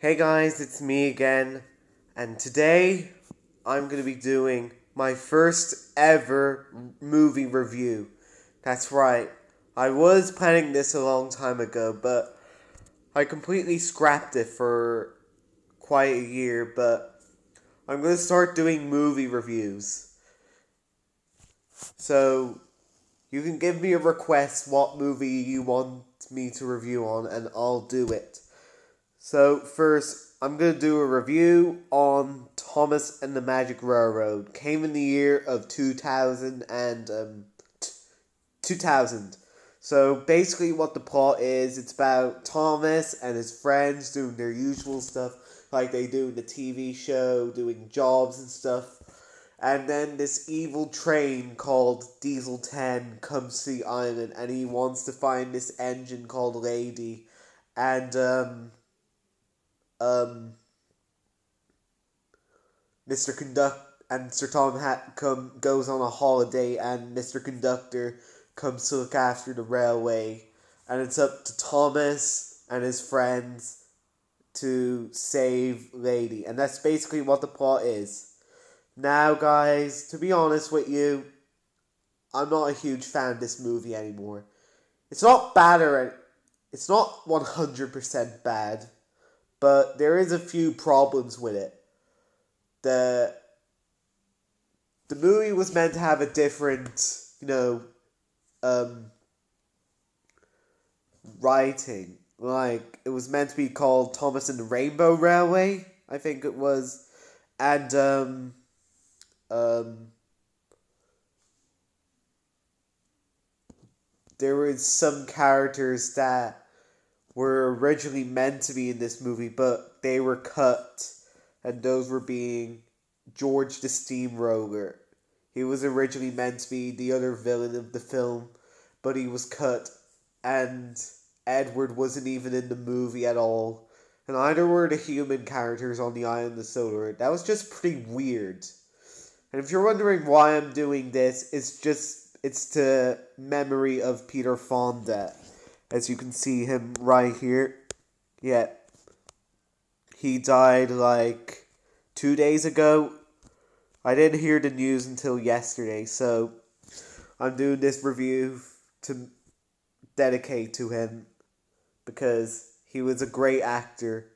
Hey guys, it's me again, and today I'm going to be doing my first ever movie review. That's right, I was planning this a long time ago, but I completely scrapped it for quite a year, but I'm going to start doing movie reviews. So, you can give me a request what movie you want me to review on, and I'll do it. So, first, I'm going to do a review on Thomas and the Magic Railroad. Came in the year of 2000 and, um, t- 2000. So, basically, what the plot is, it's about Thomas and his friends doing their usual stuff, like they do in the TV show, doing jobs and stuff. And then this evil train called Diesel 10 comes to the island and he wants to find this engine called Lady. And, um, um, Mr. Conduct and Sir Topham Hatt come goes on a holiday, and Mr. Conductor comes to look after the railway, and it's up to Thomas and his friends to save Lady, and that's basically what the plot is. Now, guys, to be honest with you, I'm not a huge fan of this movie anymore. It's not bad or it's not 100% bad but there is a few problems with it. The the movie was meant to have a different, you know, um, writing. Like it was meant to be called Thomas and the Rainbow Railway, I think it was, and um, um, there was some characters that were originally meant to be in this movie, but they were cut, and those were being George the Steamroller. He was originally meant to be the other villain of the film, but he was cut, and Edward wasn't even in the movie at all. And either were the human characters on the island of Sodor. That was just pretty weird. And if you're wondering why I'm doing this, it's just it's to memory of Peter Fonda as you can see him right here. Yeah. He died like two days ago. I didn't hear the news until yesterday, so I'm doing this review to dedicate to him because he was a great actor.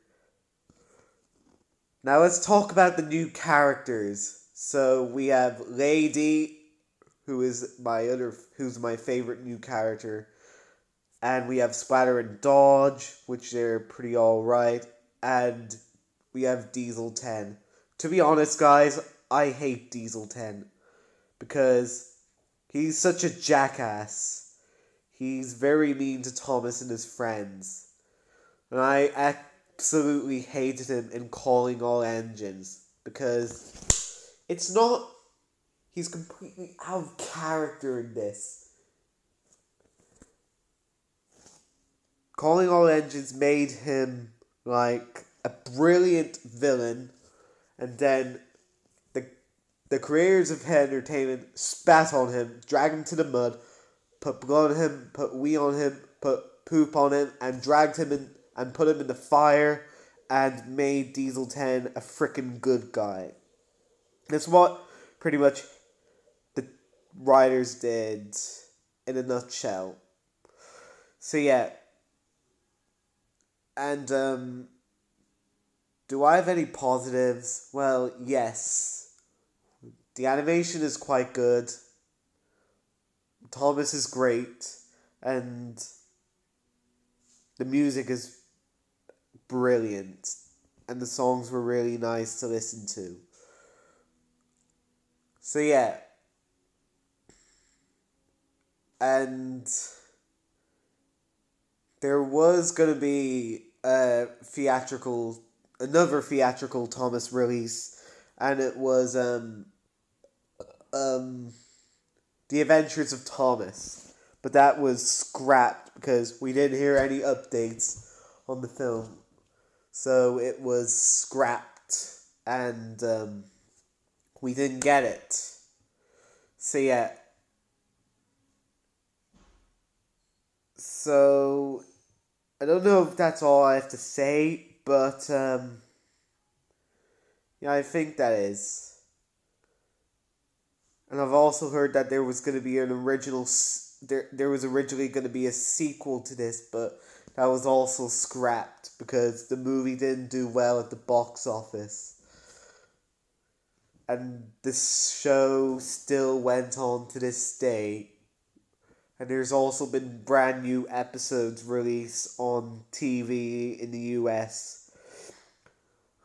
Now let's talk about the new characters. So we have Lady, who is my other, who's my favorite new character and we have Splatter and Dodge, which they're pretty alright, and we have Diesel 10. To be honest, guys, I hate Diesel 10 because he's such a jackass. He's very mean to Thomas and his friends. And I absolutely hated him in calling all engines because it's not. He's completely out of character in this Calling All Engines made him like a brilliant villain, and then the the creators of HiT Entertainment spat on him, dragged him to the mud, put blood on him, put wee on him, put poop on him, and dragged him in and put him in the fire, and made Diesel Ten a freaking good guy. That's what pretty much the writers did in a nutshell. So yeah, and um, do I have any positives? Well, yes. The animation is quite good. Thomas is great. And the music is brilliant. And the songs were really nice to listen to. So, yeah. And there was going to be a theatrical, another theatrical Thomas release, and it was um, um, The Adventures of Thomas, but that was scrapped because we didn't hear any updates on the film, so it was scrapped, and um, we didn't get it. So yeah. So I don't know if that's all I have to say, but um, yeah, I think that is. And I've also heard that there was going to be an original. There, there was originally going to be a sequel to this, but that was also scrapped because the movie didn't do well at the box office. And this show still went on to this day. And there's also been brand new episodes released on TV in the US.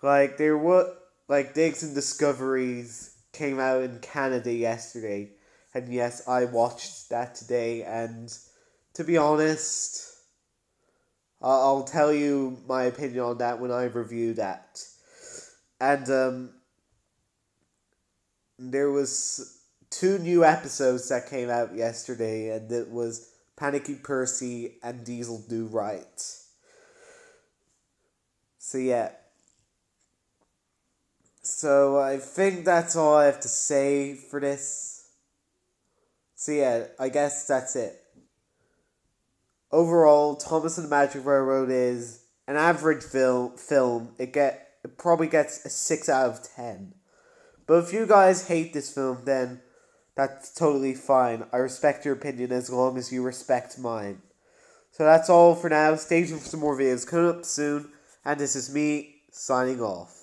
Like there were like Digs and Discoveries came out in Canada yesterday. And yes, I watched that today and to be honest, I'll tell you my opinion on that when I review that. And um, there was two new episodes that came out yesterday, and it was Panicky Percy and Diesel Do Right. So yeah. So I think that's all I have to say for this. So yeah, I guess that's it overall, Thomas and the Magic Railroad is an average film. Film it get it probably gets a six out of ten. But if you guys hate this film, then that's totally fine. I respect your opinion as long as you respect mine. So that's all for now. Stay tuned for some more videos coming up soon. And this is me signing off.